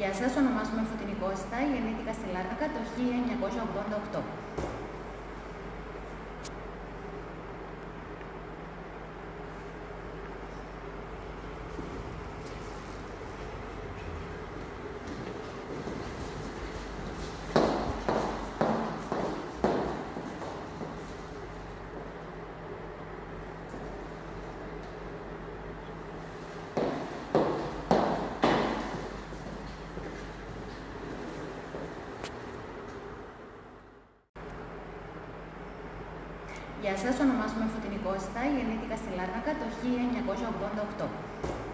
Γεια σας, ονομάζομαι Φωτεινή Κώστα, γεννήθηκα στη Λάρνακα το 1988. Γεια σας, ονομάζομαι Φωτεινή Κώστα, γεννήθηκα στη Λάρνακα το 1988.